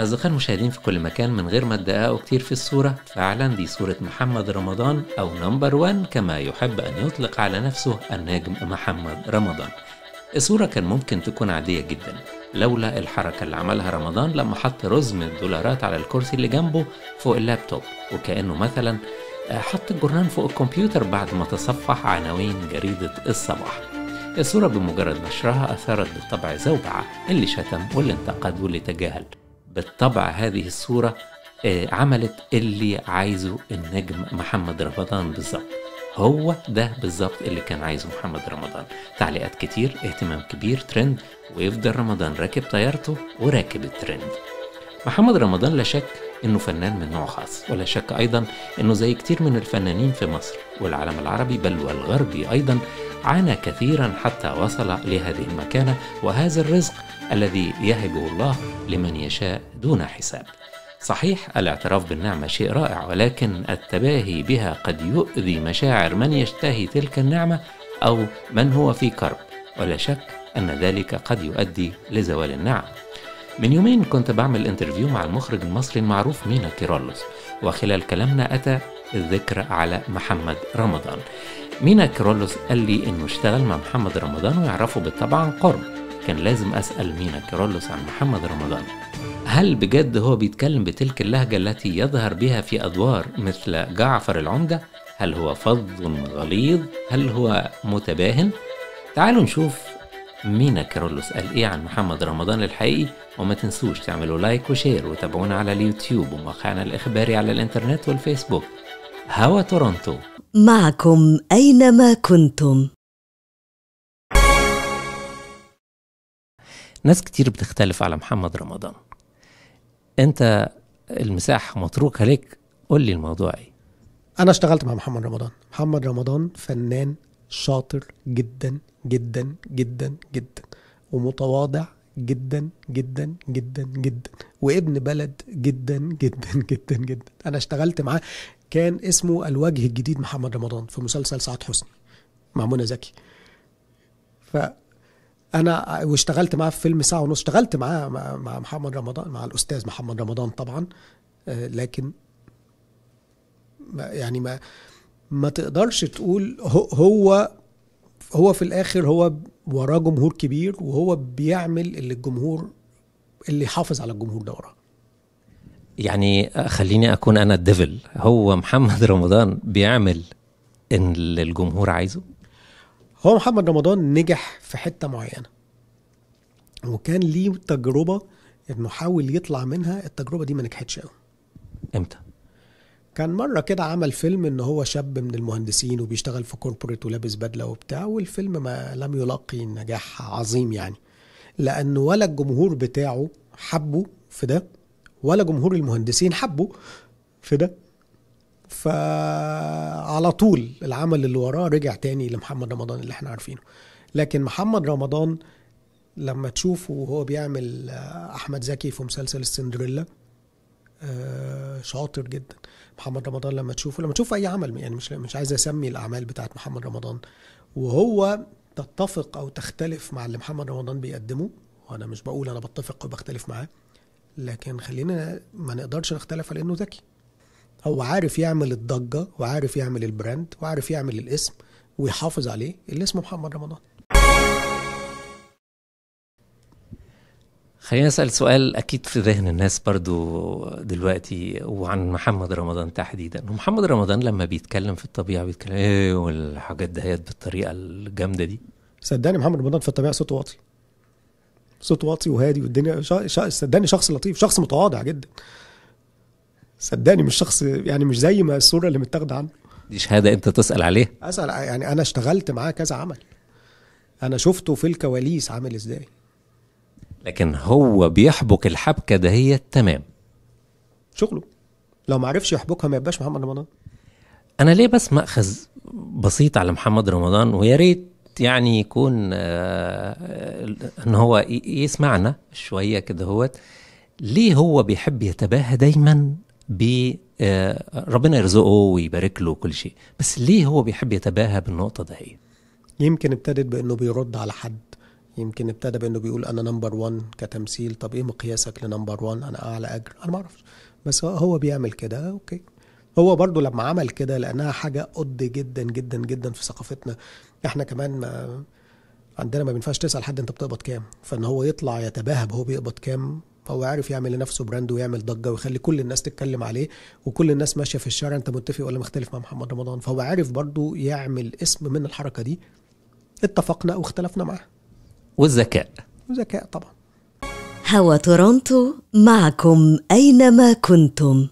أصدقائي المشاهدين في كل مكان من غير ما تدققوا كتير في الصورة. فعلا دي صورة محمد رمضان أو Number One كما يحب أن يطلق على نفسه النجم محمد رمضان. الصورة كان ممكن تكون عادية جدا لولا الحركة اللي عملها رمضان لما حط رزم الدولارات على الكرسي اللي جنبه فوق اللابتوب. وكأنه مثلا حط الجرنان فوق الكمبيوتر بعد ما تصفح عناوين جريدة الصباح. الصورة بمجرد نشرها أثارت بالطبع زوبعة اللي شتم واللي انتقد واللي تجاهل. بالطبع هذه الصورة عملت اللي عايزه النجم محمد رمضان بالظبط. هو ده بالظبط اللي كان عايزه محمد رمضان. تعليقات كتير اهتمام كبير ترند ويفضل رمضان راكب طيارته وراكب الترند. محمد رمضان لا شك إنه فنان من نوع خاص ولا شك أيضا إنه زي كتير من الفنانين في مصر والعالم العربي بل والغربي أيضا عانى كثيرا حتى وصل لهذه المكانة وهذا الرزق الذي يهبه الله لمن يشاء دون حساب. صحيح الاعتراف بالنعمة شيء رائع ولكن التباهي بها قد يؤذي مشاعر من يشتهي تلك النعمة أو من هو في كرب ولا شك أن ذلك قد يؤدي لزوال النعم. من يومين كنت بعمل انترفيو مع المخرج المصري المعروف مينا كيرولوس وخلال كلامنا أتى الذكر على محمد رمضان. مينا كيرولوس قال لي إنه اشتغل مع محمد رمضان ويعرفه بالطبع عن قرب كان لازم أسأل مينا كيرولوس عن محمد رمضان هل بجد هو بيتكلم بتلك اللهجة التي يظهر بها في أدوار مثل جعفر العمدة؟ هل هو فظ غليظ؟ هل هو متباهي؟ تعالوا نشوف مينا كيرولوس قال إيه عن محمد رمضان الحقيقي وما تنسوش تعملوا like و share وتابعونا على اليوتيوب وموقعنا الإخباري على الإنترنت والفيسبوك هوا تورونتو معكم أينما كنتم. ناس كتير بتختلف على محمد رمضان. أنت المساحة متروكة لك قول لي الموضوع إيه؟ أنا اشتغلت مع محمد رمضان. محمد رمضان فنان شاطر جدا جدا جدا جدا ومتواضع جدا جدا جدا جدا. وابن بلد جدا جدا جدا جدا. أنا اشتغلت معاه. كان اسمه الوجه الجديد محمد رمضان في مسلسل سعاد حسني مع منى زكي. ف أنا واشتغلت معاه في فيلم ساعة ونص. اشتغلت معاه مع, محمد رمضان مع الأستاذ محمد رمضان طبعا. آه، لكن يعني ما ما تقدرش تقول هو هو في الآخر هو وراه جمهور كبير وهو بيعمل اللي الجمهور اللي يحافظ على الجمهور ده وراه. يعني خليني أكون أنا ال devil هو محمد رمضان بيعمل اللي الجمهور عايزه؟ هو محمد رمضان نجح في حتة معينة وكان ليه تجربة إنه حاول يطلع منها التجربة دي ما نجحتش قوي إمتى؟ كان مرة كده عمل فيلم إن هو شاب من المهندسين وبيشتغل في corporate ولابس بدلة وبتاع والفيلم ما لم يلاقي نجاح عظيم يعني. لأنه ولا الجمهور بتاعه حبه في ده ولا جمهور المهندسين حبه في ده. فعلى طول العمل اللي وراه رجع تاني لمحمد رمضان اللي إحنا عارفينه. لكن محمد رمضان لما تشوفه وهو بيعمل آه، أحمد زكي في مسلسل السندريلا شاطر جدا. محمد رمضان لما تشوفه لما تشوف أي عمل يعني مش مش عايز أسمي الأعمال بتاعت محمد رمضان. وهو تتفق أو تختلف مع اللي محمد رمضان بيقدمه وأنا مش بقول أنا بتفق وبختلف معاه لكن خلينا ما نقدرش نختلف على إنه ذكي. هو عارف يعمل الضجة وعارف يعمل البراند وعارف يعمل الاسم ويحافظ عليه اللي اسمه محمد رمضان. خلينا نسأل سؤال أكيد في ذهن الناس برضو دلوقتي وعن محمد رمضان تحديدا. ومحمد رمضان لما بيتكلم في الطبيعة بيتكلم إيه والحاجات دهيت بالطريقة الجامدة دي. صدقني محمد رمضان في الطبيعة صوته واطي. صوته واطي وهادي والدنيا. صدقني شخص لطيف شخص متواضع جدا. صدقني مش شخص يعني مش زي ما الصورة اللي متاخدة عنه. دي شهادة أنت تسأل عليها؟ أسأل يعني أنا اشتغلت معاه كذا عمل. أنا شفته في الكواليس عامل إزاي. لكن هو بيحبك الحبكة دهيت تمام. شغله. لو ما عرفش يحبكها ما يبقاش محمد رمضان. أنا ليه بس مأخذ بسيط على محمد رمضان؟ ويا ريت يعني يكون آه، إن هو يسمعنا شوية كده هوت. ليه هو بيحب يتباهى دايما ب آه، ربنا يرزقه ويبارك له كل شيء بس ليه هو بيحب يتباهى بالنقطة دهيت يمكن ابتدت بإنه بيرد على حد. يمكن ابتدى بأنه بيقول أنا number 1 كتمثيل. طب إيه مقياسك ل number 1 أنا أعلى أجر. أنا ما أعرفش. بس هو- بيعمل كده. okay. هو برضو لما عمل كده لانها حاجة ضد جدا جدا جدا في ثقافتنا. إحنا كمان ما عندنا ما بينفعش تسأل حد أنت بتقبض كام. فإن هو يطلع يتباهى هو بيقبض كام هو عارف يعمل لنفسه brand ويعمل ضجة ويخلي كل الناس تتكلم عليه وكل الناس ماشية في الشارع. أنت متفق ولا مختلف مع محمد رمضان؟ فهو عارف برضو يعمل اسم من الحركة دي. اتفقنا أو اختلفنا معاه. والذكاء. وذكاء طبعا. هوا تورونتو معكم أينما كنتم.